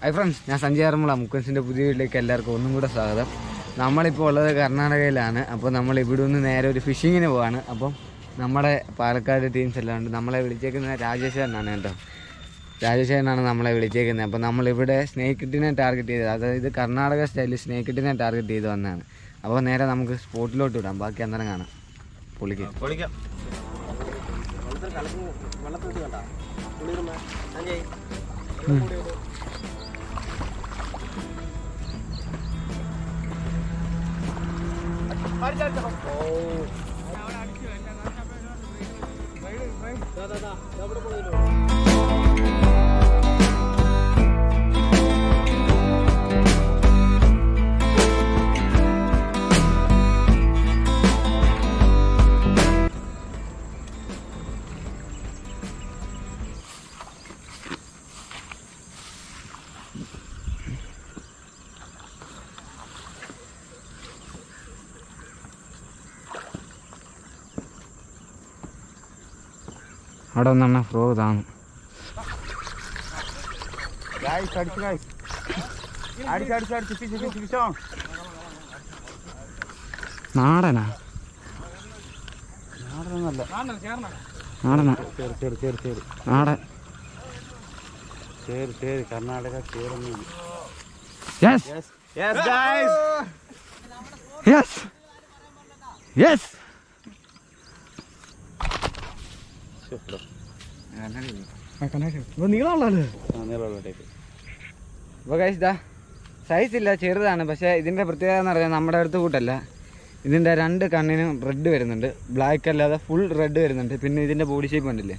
Hi friends ഞാൻ സഞ്ജയ് ആർമുള മുക്കൻസിന്റെ പുതിയ വീട്ടിലേക്ക് എല്ലാവർക്കും ഒന്നും കൂടെ സ്വാഗതം. നമ്മളിപ്പോൾ ഉള്ളത് കർണാടകയിലാണ്. അപ്പോൾ നമ്മൾ ഇവിടെ നിന്ന് നേരെ ഒരു ഫിഷിങ്ങിന് പോവാണ്. അപ്പം നമ്മുടെ പാലക്കാട് ടീംസ് എല്ലാം ഉണ്ട്. നമ്മളെ വിളിച്ചേക്കുന്ന രാജേശ്വരനാണ് കേട്ടോ. രാജേശ്വരനാണ് നമ്മളെ വിളിച്ചേക്കുന്നത്. അപ്പോൾ നമ്മളിവിടെ സ്നേക്കിട്ടിനെ ടാർഗറ്റ് ചെയ്തത്. അതായത് കർണാടക സ്റ്റൈലിൽ സ്നേക്കിട്ടിനെ ടാർഗറ്റ് ചെയ്ത് വന്നതാണ്. അപ്പോൾ നേരെ നമുക്ക് സ്പോട്ടിലോട്ട് വിടാം. ബാക്കി അന്നേരം കാണാം. പൊളിക്കാം. പൊളിക്കാം. അവിടെ ഒന്നെണ്ണ ഫ്രോ താന്നു ഗായ്സ് അടിച്ചു ഗായ്സ് അടിച്ച് അടിച്ച് അടിച്ച് പിടിച്ച് ഫ്രോ ഇതാണ് നാടനാ? നാടനാ? നാടൻ. ചേര് ചേര് Karnataka ചേരൊന്നും yes yes guys yes yes അപ്പോൾ ഗൈസ് ഇതാ സൈസ് ഇല്ല ചെറുതാണ്. പക്ഷേ ഇതിന്റെ പ്രത്യേകത എന്ന് പറഞ്ഞാൽ നമ്മുടെ അടുത്ത് കൂട്ടല്ല. ഇതിന്റെ രണ്ട് കണ്ണിനും റെഡ് വരുന്നുണ്ട്. ബ്ലാക്ക് അല്ലാതെ ഫുൾ റെഡ് വരുന്നുണ്ട്. പിന്നെ ഇതിന്റെ ബോഡി ഷേപ്പ് കണ്ടില്ലേ?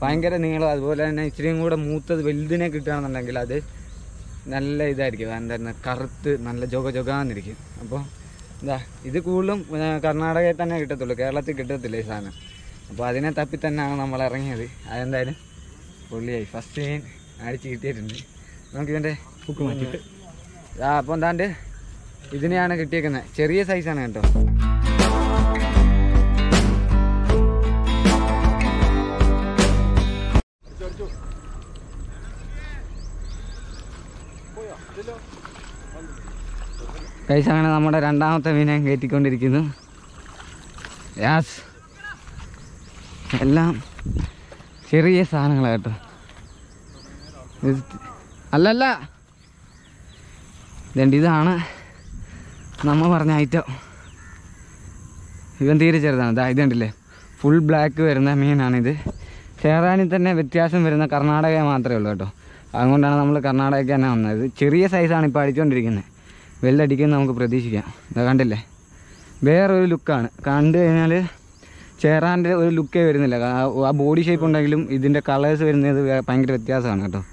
ഭയങ്കര നീളം. അതുപോലെ തന്നെ ഇച്ചിരിയും കൂടെ മൂത്തത് വലുതിനെ കിട്ടുകയാണെന്നുണ്ടെങ്കിൽ അത് നല്ല ഇതായിരിക്കും. എന്തായിരുന്നു കറുത്ത് നല്ല ജൊക ജൊകാന്നിരിക്കും. അപ്പോൾ എന്താ ഇത് കൂടുതലും കർണാടകയിൽ തന്നെ കിട്ടത്തുള്ളൂ. കേരളത്തിൽ കിട്ടത്തില്ല ഈ സാധനം. അപ്പോൾ അതിനെ തപ്പി തന്നെയാണ് നമ്മൾ ഇറങ്ങിയത്. അതെന്തായാലും പുള്ളിയായി. ഫസ്റ്റ് മീൻ അടിച്ച് കിട്ടിയിട്ടുണ്ട്. നമുക്കിതിന്റെ ബുക്ക് മാറ്റിയിട്ട്. അപ്പോൾ എന്താണ്ട്? ഇതിനെയാണ് കിട്ടിയേക്കുന്നത്. ചെറിയ സൈസാണ് കേട്ടോ. കൈസ് അങ്ങനെ നമ്മുടെ രണ്ടാമത്തെ മീനെ കയറ്റിക്കൊണ്ടിരിക്കുന്നു. യാസ് എല്ലാം ചെറിയ സാധനങ്ങളായിട്ട് അല്ലല്ല രണ്ട് ഇതാണ് നമ്മൾ പറഞ്ഞ ഐറ്റം ഇവൻ തീരെ ചെറുതാണ്. ഇതാ ഇതുണ്ടല്ലേ? ഫുൾ ബ്ലാക്ക് വരുന്ന മീനാണിത് ചേറാനിൽ തന്നെ വ്യത്യാസം വരുന്ന കർണാടക മാത്രമേ ഉള്ളൂ കേട്ടോ. അതുകൊണ്ടാണ് നമ്മൾ കർണാടകയ്ക്ക് തന്നെ വന്നത്. ചെറിയ സൈസാണ് ഇപ്പോൾ അടിച്ചുകൊണ്ടിരിക്കുന്നത് വെല്ലടിക്കുന്നത് നമുക്ക് പ്രതീക്ഷിക്കാം. ഇതാ കണ്ടില്ലേ? വേറൊരു ലുക്കാണ് കണ്ടു കഴിഞ്ഞാൽ ചേറാന്റെ ഒരു ലുക്കേ വരുന്നില്ല. ആ- ബോഡി ഷേപ്പ് ഉണ്ടെങ്കിലും ഇതിന്റെ കളേഴ്സ് വരുന്നത് ഭയങ്കര വ്യത്യാസമാണ് കേട്ടോ.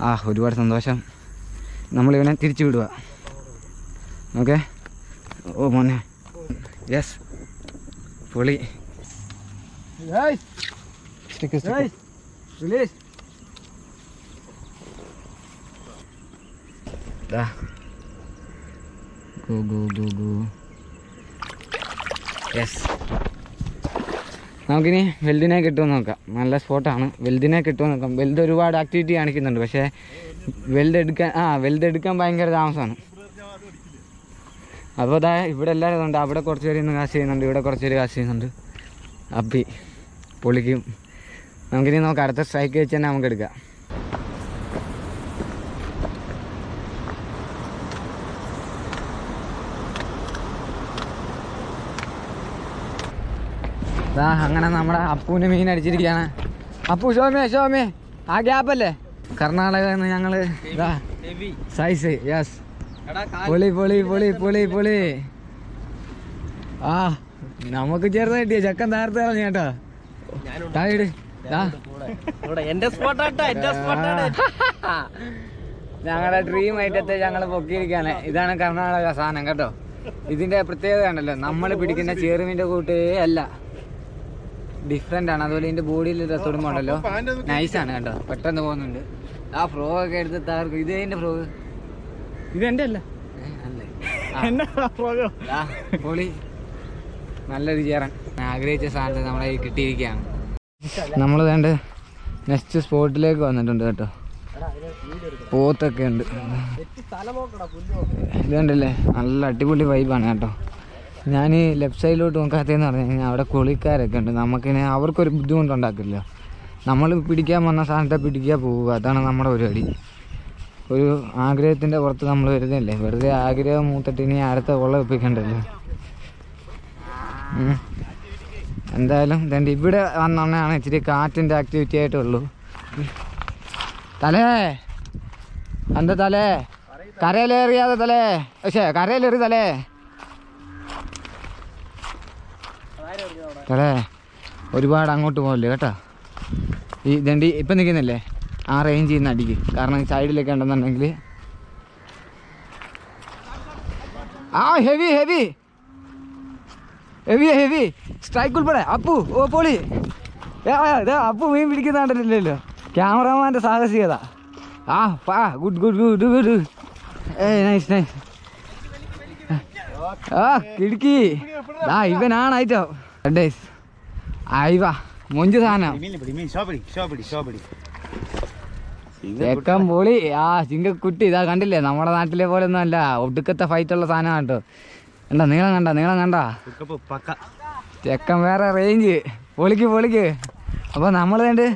ആ ഒരുപാട് സന്തോഷം. നമ്മളിവനെ തിരിച്ചു വിടുക. ഓക്കെ? ഓ മോനെ. യെസ് പൊളി. Go go go go yes നമുക്കിനി വെൽദിനെ കിട്ടുമെന്ന് നോക്കാം. നല്ല സ്പോട്ടാണ്. വെൽദിനെ കിട്ടുമെന്ന് നോക്കാം. വെൽഡ് ഒരുപാട് ആക്ടിവിറ്റി കാണിക്കുന്നുണ്ട്. പക്ഷേ വെൽഡ് എടുക്കാൻ ആ വെൽഡ് എടുക്കാൻ ഭയങ്കര താമസമാണ് അപ്പോൾ അതാ ഇവിടെ എല്ലാവരും ഉണ്ട് അവിടെ കുറച്ച് പേര് ഇന്ന് കാശ് ചെയ്യുന്നുണ്ട്. ഇവിടെ കുറച്ച് പേര് കാശ് ചെയ്യുന്നുണ്ട്. അപ്പി പൊളിക്കും. നമുക്കിനി നോക്കാം. അടുത്ത സ്ട്രൈക്ക് വെച്ച് തന്നെ നമുക്ക് എടുക്കാം. ദാ അങ്ങനെ നമ്മുടെ അപ്പൂന് മീൻ അടിച്ചിരിക്കുകയാണ് അപ്പു ഷോമേ ഷോമേ ആ ഗ്യാപ്പല്ലേ കർണാടക ഞങ്ങൾ ഇതാ സൈസ് യെസ് പൊളി പൊളി പൊളി പൊളി പൊളി. ആ നമുക്ക് ചേർന്ന് കിട്ടിയ ചക്കൻ നേരത്തെ കളഞ്ഞു കേട്ടോ. താഴെ ഞങ്ങളുടെ ഡ്രീം ഐറ്റത്തെ ഞങ്ങൾ പൊക്കിയിരിക്കുകയാണ്. ഇതാണ് കർണാടക സാധനം കേട്ടോ. ഇതിന്റെ പ്രത്യേകത ഉണ്ടല്ലോ നമ്മൾ പിടിക്കുന്ന ചെറുമീന്റെ കൂട്ടേ അല്ല. ഡിഫറെന്റ് ആണ്. അതുപോലെ ഇതിന്റെ ബോഡിയിൽ തൊടുമ്പോ നൈസ് ആണ് കേട്ടോ പെട്ടെന്ന് പോകുന്നുണ്ട്. ആ ഫ്രോ ഒക്കെ എടുത്ത് താർക്കും ഇത് എന്റെ ഫ്രോ ഇത് എന്റെ അല്ല. പൊളി. നല്ലൊരു ചേറൻ ഞാൻ ആഗ്രഹിച്ച സാധനം നമ്മളെ കിട്ടിയിരിക്കുകയാണ്. നമ്മൾ വേണ്ട നെക്സ്റ്റ് സ്പോട്ടിലേക്ക് വന്നിട്ടുണ്ട് കേട്ടോ. പോത്തൊക്കെ ഉണ്ട്. ഇത് കണ്ടല്ലേ? നല്ല അടിപൊളി വൈബാണ് കേട്ടോ. ഞാൻ ലെഫ്റ്റ് സൈഡിലോട്ട് നോക്കാത്തതെന്ന് പറഞ്ഞു കഴിഞ്ഞാൽ അവിടെ കുളിക്കാരൊക്കെ ഉണ്ട്. നമുക്കിനെ അവർക്കൊരു ബുദ്ധിമുട്ടുണ്ടാക്കില്ല. നമ്മൾ പിടിക്കാൻ വന്ന സാധനത്തെ പിടിക്കുക പോവുക. അതാണ് നമ്മുടെ പരിപാടി. ഒരു ആഗ്രഹത്തിന്റെ പുറത്ത് നമ്മൾ വരുന്നില്ലേ? വെറുതെ ആഗ്രഹം മൂത്തിട്ട് ഇനി അടുത്ത വെള്ളം ഒപ്പിക്കണ്ടല്ലോ എന്തായാലും രണ്ട് ഇവിടെ വന്നാണ് ഇച്ചിരി കാറ്റിന്റെ ആക്ടിവിറ്റി ആയിട്ടുള്ളൂ തലേ! എന്താ തലേ? കരയിലേറിയാതെ തലേ? പക്ഷേ കരയിലേറി തലേ? തലേ ഒരുപാട് അങ്ങോട്ട് പോകല്ലേ കേട്ടോ? ഈ ദണ്ടി ഇപ്പം നിൽക്കുന്നില്ലേ? ആ റേഞ്ച് ചെയ്യുന്ന അടിക്ക്. കാരണം സൈഡിലൊക്കെ ഉണ്ടെന്നുണ്ടെങ്കിൽ ആ heavy heavy heavy heavy strike ഉൾപ്പെടെ. അപ്പു ഓ പൊളി. അപ്പു മീൻ പിടിക്കുന്ന കണ്ടിട്ടില്ലല്ലോ. ക്യാമറമാന്റെ സാഹസികത. ആ പാ ഗുഡ് ഗുഡ് ഗുഡ് ഗുഡ് ഏ നൈസ് നൈസ് ആ കിടുക്കി. ആ ഇവനാണായിട്ടോ ഡേയ്സ് ആയിവാ മൊഞ്ച് സാധനം ചെക്കൻ പൊളി ആ ചിങ്കക്കുട്ടി ഇതാ കണ്ടില്ലേ? നമ്മുടെ നാട്ടിലെ പോലെ ഒന്നും അല്ല. ഒടുക്കത്തെ ഫൈറ്റുള്ള സാധനമാണ് കേട്ടോ. എന്താ നീളം കണ്ട? നീളം കണ്ട? ചെക്കൻ വേറെ റേഞ്ച് പൊളിക്ക് പൊളിക്ക്. അപ്പൊ നമ്മൾ കണ്ട്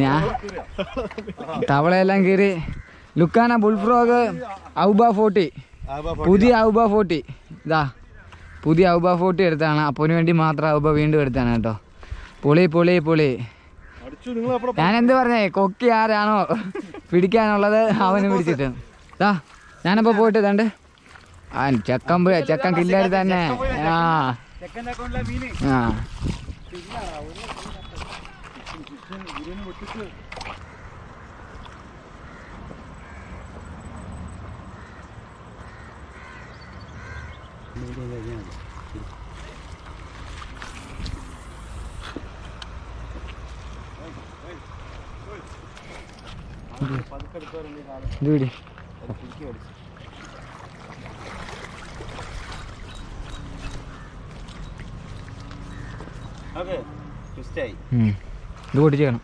ഞാൻ തവളയെല്ലാം കീറി. ലുക്കാന ബുൾഫ്രോഗ് ഔബ ഫോർട്ടി പുതിയ ഔബ ഫോർട്ടി ഇതാ. പുതിയ ഔബ ഫോർട്ടി എടുത്താണ്. അപ്പോന് വേണ്ടി മാത്രം ഔബ വീണ്ടും എടുത്താണ് കേട്ടോ. പൊളി പൊളി പൊളി. ഞാൻ എന്ത് പറഞ്ഞേ? കൊക്കി ആരാണോ പിടിക്കാനുള്ളത് അവന് പിടിച്ചിട്ട്. ദാ ഞാനപ്പോ പോയിട്ട് തണ്ട് ആ ചെക്കൻ പോയി ചെക്കൻ കില്ലാടി തന്നെ. ആ. ആ. ഇത് പിടി ഉം. ഇത് പൊട്ടിച്ചേക്കണം.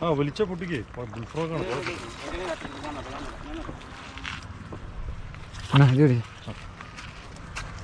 ആ വലിച്ച പൊട്ടിക്കേ. ബുൾഫ്രോഗാണ് ആ ഇത് പിടി ആ,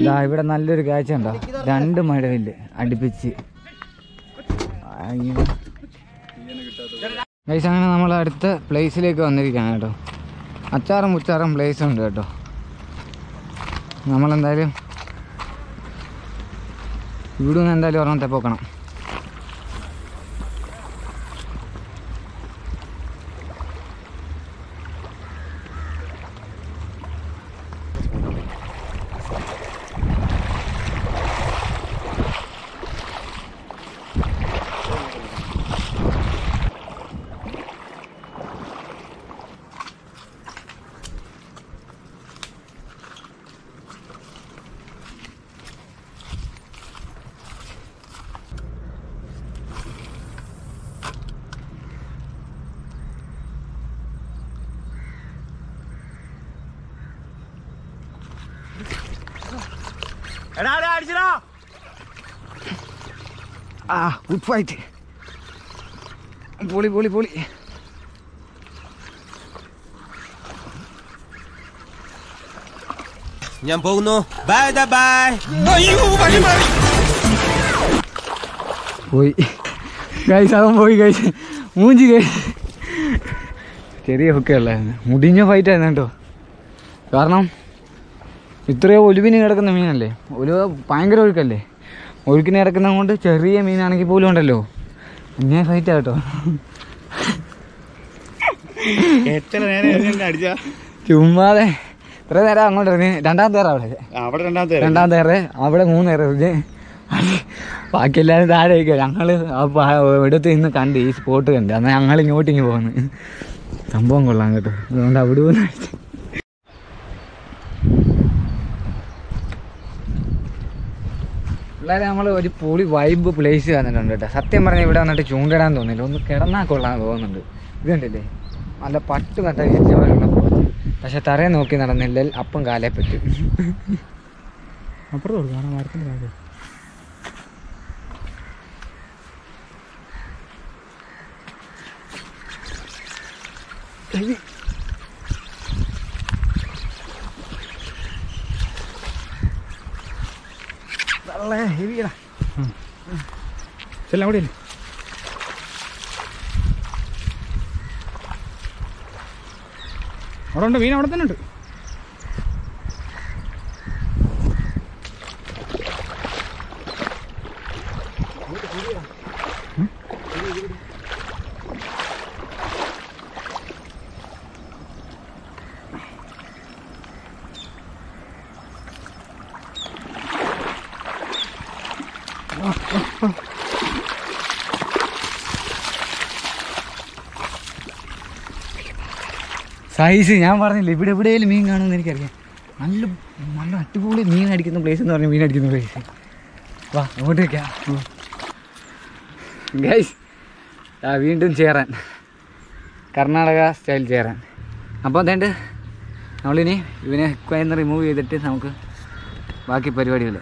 ഇതാ ഇവിടെ നല്ലൊരു കാഴ്ച ഉണ്ടോ രണ്ട് മഴവിൽ അടുപ്പിച്ച്. ഗൈസ് അങ്ങനെ നമ്മൾ അടുത്ത പ്ലേസിലേക്ക് വന്നിരിക്കുകയാണ് കേട്ടോ. അച്ചാറും മുച്ചാറും പ്ലേസ് ഉണ്ട് കേട്ടോ. നമ്മളെന്തായാലും ഇവിടെ നിന്ന് എന്തായാലും ഒരെണ്ണത്തെ പോക്കണം എടാ എടാ, അടിച്ചെടാ. ആ ഫൈറ്റ് പൊളി പൊളി പൊളി. ഞാൻ പോകുന്നു. ബൈ ബൈ പോയി. ഗൈസ് അവൻ പോയി ഗൈസ് മൂഞ്ചി ഗൈസ് ചെറിയ ഹുക്കേ ഉള്ളായിരുന്നു മുടിഞ്ഞ ഫൈറ്റ് ആയിരുന്നു കേട്ടോ. കാരണം ഇത്രയോ ഒലുവിന് കിടക്കുന്ന മീനല്ലേ? ഒലുവ ഭയങ്കര ഒഴുക്കല്ലേ? ഒഴുക്കിന് കിടക്കുന്നത് കൊണ്ട് ചെറിയ മീനാണെങ്കിൽ പോലും ഉണ്ടല്ലോ. ഞാൻ ഫൈറ്റ് ആട്ടോ എത്ര നേരം അടിച്ച? ചുമ്മാതെ. ഇത്ര നേരം അങ്ങോട്ട് ഇറങ്ങി. രണ്ടാം തേറ അവിടെ. അവിടെ തേറ രണ്ടാമത്തെ തേറ അവിടെ മൂന്ന് നേരം എറിഞ്ഞ് ബാക്കി എല്ലാവരും താഴെ ഞങ്ങൾ പ- എടുത്ത് ഇന്ന് കണ്ട് ഈ സ്പോട്ട് കണ്ട്. എന്നാൽ ഞങ്ങൾ ഇങ്ങോട്ടിങ്ങ് പോകുന്നു സംഭവം കൊള്ളാം കേട്ടോ. അതുകൊണ്ട് അവിടെ പോയി പിള്ളേരെ നമ്മൾ ഒരു പൊളി വൈബ് പ്ലേസ് വന്നിട്ടുണ്ട് കേട്ടോ. സത്യം പറഞ്ഞാൽ ഇവിടെ വന്നിട്ട് ചൂണ്ടിടാൻ തോന്നില്ല ഒന്ന് കിടന്നാൽ കൊള്ളാൻ തോന്നുന്നുണ്ട്. ഇത് കണ്ടില്ലേ? നല്ല പട്ട് നട്ട പോകുന്നത് പക്ഷെ തറയെ നോക്കി നടന്നില്ല. അപ്പം കാലേ പറ്റും. അപ്പുറത്ത് കൊടുക്കും. കാരണം മരത്തിന്റെ കാര്യം ചെല്ലാം അവിടെ അവിടെ ഉണ്ട് മീൻ അവിടെ തന്നെ ഉണ്ട്. സൈസ് ഞാൻ പറഞ്ഞില്ല ഇവിടെ എവിടെയെങ്കിലും മീൻ കാണുമെന്ന് എനിക്കറിയാം. നല്ല നല്ല അടിപൊളി മീൻ അടിക്കുന്ന പ്ലേസ് എന്ന് പറഞ്ഞാൽ മീൻ അടിക്കുന്ന പ്ലേസ് വാ അങ്ങോട്ട് വയ്ക്കാം ഗൈസ് ആ വീണ്ടും ചേരാൻ. കർണാടക സ്റ്റൈൽ ചേരാൻ. അപ്പോൾ അതേണ്ട നമ്മളിനി ഇവനെ എക്വൈന്ന് റിമൂവ് ചെയ്തിട്ട് നമുക്ക് ബാക്കി പരിപാടികൾ.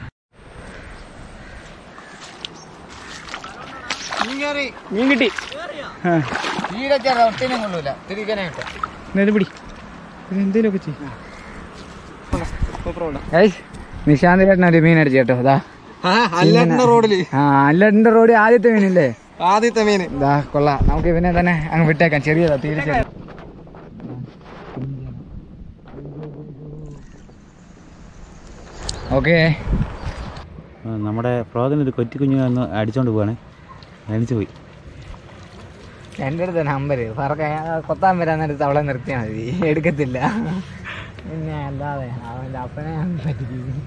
മീൻ കിട്ടി. ഒട്ടിനും കൊള്ളൂല. തിരിക്കാനായിട്ട് ഇത് പിടി. ഇത് എന്തേലുമൊക്കെ ചെയ്യും. നിശാന്ത് ചേട്ടൻ ഒരു മീൻ അടിച്ചു കേട്ടോ. അതാ അല്ലാട്ടിന്റെ റോഡിൽ. ആ അല്ലടിന്റെ റോഡ് ആദ്യത്തെ മീനല്ലേ? ആദ്യത്തെ മീൻ. ഇതാ കൊള്ളാം. നമുക്ക് ഇവനെ തന്നെ അങ്ങ് വിട്ടേക്കാം. ചെറിയതാ തീർച്ചയായും. ഓക്കെ. നമ്മുടെ ഫ്രോഗിന് ഒരു കൊറ്റി കുഞ്ഞു ഒന്ന് അടിച്ചോണ്ട് പോവാണ്. നനച്ചു പോയി. എന്റെ അടുത്ത നമ്പർ കൊത്താൻ വരാൻ നേരത്ത് അവളെ നിർത്തിയാൽ മതി. എടുക്കത്തില്ല. പിന്നെ അല്ലാതെ അവന്റെ അപ്പനെ പറ്റിക്കും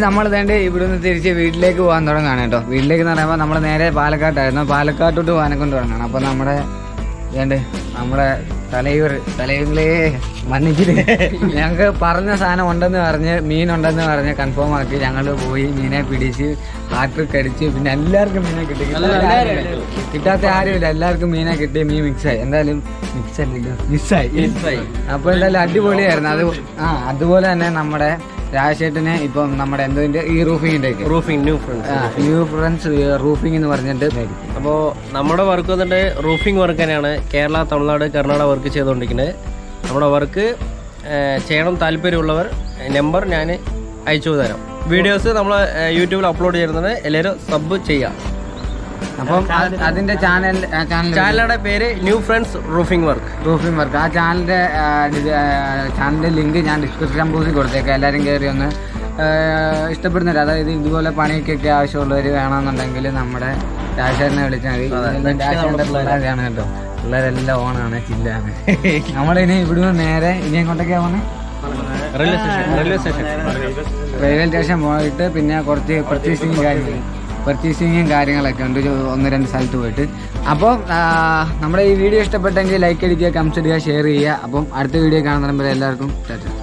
അപ്പോൾ നമ്മൾ നമ്മൾ ഇവിടെ ഇവിടുന്ന് തിരിച്ച് വീട്ടിലേക്ക് പോകാൻ തുടങ്ങാണ് കേട്ടോ. വീട്ടിലേക്ക് എന്ന് പറയുമ്പോൾ നമ്മൾ നേരെ പാലക്കാട്ടായിരുന്നു. പാലക്കാട്ടോട്ട് പോകാനെ കൊണ്ട് തുടങ്ങണം. അപ്പോൾ നമ്മുടെ ഇതേണ്ട് നമ്മുടെ തലയൂർ തലയൂരിലേ മണ്ണിക്കിൽ ഞങ്ങൾക്ക് പറഞ്ഞ സാധനം ഉണ്ടെന്ന് പറഞ്ഞ് മീൻ ഉണ്ടെന്ന് പറഞ്ഞ് കൺഫേം ആക്കി ഞങ്ങൾ പോയി മീനെ പിടിച്ച് ആട്ടിൽ കടിച്ച് പിന്നെ എല്ലാവർക്കും മീനെ കിട്ടി. കിട്ടാത്ത ആരുമില്ല. കിട്ടാത്ത ആരുമില്ല. എല്ലാവർക്കും മീനെ കിട്ടി. മീൻ മിക്സായി എന്തായാലും മിക്സ് അല്ലല്ലോ. മിസ്സായി അപ്പോൾ എന്തായാലും അടിപൊളിയായിരുന്നു. അത് ആ അതുപോലെ തന്നെ നമ്മുടെ രാജേട്ടന് ഇപ്പം നമ്മുടെ എന്തതിന്റെ? ഈ റൂഫിങ്ങിന്റെ roofing new friends new friends roofing എന്ന് പറഞ്ഞിട്ട്. അപ്പോൾ നമ്മുടെ വർക്ക് വന്നിട്ട് റൂഫിംഗ് വർക്ക് തന്നെയാണ് കേരള തമിഴ്നാട് കർണാടക വർക്ക് ചെയ്തുകൊണ്ടിരിക്കുന്നത്. നമ്മുടെ വർക്ക് ചെയ്യണം താല്പര്യമുള്ളവർ നമ്പർ ഞാൻ അയച്ചു തരാം. വീഡിയോസ് നമ്മൾ യൂട്യൂബിൽ അപ്ലോഡ് ചെയ്യുന്നത് എല്ലാവരും സബ് ചെയ്യാം അപ്പം അതിന്റെ ചാനൽ ചാനലിന്റെ ചാനലുടെ പേര് new friends roofing work roofing work ആ ചാനലിന്റെ ചാനലിന്റെ ലിങ്ക് ഞാൻ ഡിസ്ക്രിപ്ഷൻ ബോക്സിൽ കൊടുത്തേക്കാം. എല്ലാവരും കയറി ഒന്ന് ഇഷ്ടപ്പെടുന്ന ഇഷ്ടപ്പെടുന്നവർ അതായത് ഇതുപോലെ പണിക്കൊക്കെ ആവശ്യമുള്ളവർ വേണമെന്നുണ്ടെങ്കിൽ നമ്മുടെ രാജേട്ടനെ വിളിച്ചാൽ മതി. പിള്ളേരാണ് കേട്ടോ. പിള്ളേരെല്ലാം ഓണാണ് ചില്ലാണ്. നമ്മളിനി ഇവിടുന്ന് നേരെ ഇനി എങ്ങോട്ടൊക്കെയാ ആവണം railway station railway station. Railway station പോയിട്ട് പിന്നെ കുറച്ച് പർച്ചേസിങ് കാര്യങ്ങൾ പർച്ചേസിങ്ങും കാര്യങ്ങളൊക്കെ ഉണ്ട്. ഒന്ന് രണ്ട് സ്ഥലത്ത് പോയിട്ട്. അപ്പോൾ നമ്മുടെ ഈ വീഡിയോ ഇഷ്ടപ്പെട്ടെങ്കിൽ ലൈക്ക് അടിക്കുക കമൻസ് ഇടുക ഷെയർ ചെയ്യുക. അപ്പം അടുത്ത വീഡിയോ കാണുന്ന എല്ലാവർക്കും ടാറ്റ.